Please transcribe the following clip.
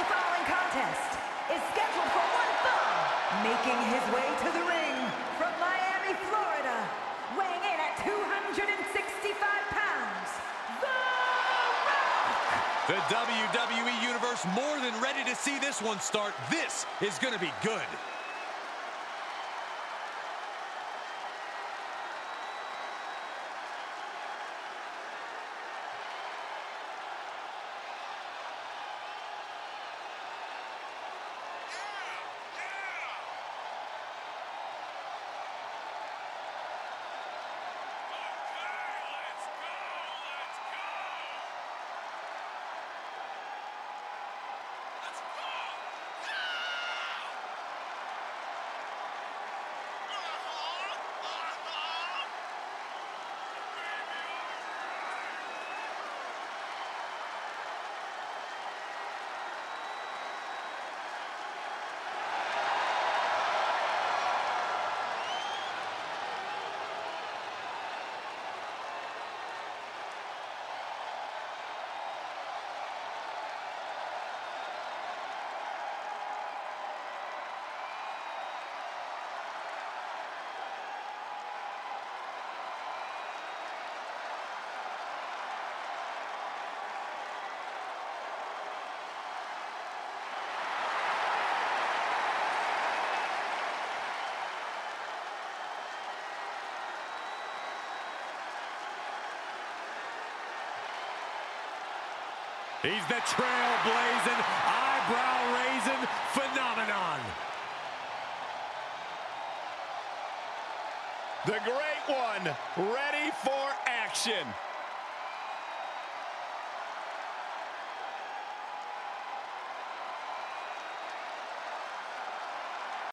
The following contest is scheduled for one fall, making his way to the ring from Miami, Florida, weighing in at 265 pounds, The Rock! The WWE Universe more than ready to see this one start. This is going to be good. He's the trailblazing, eyebrow-raising phenomenon. The Great One, ready for action.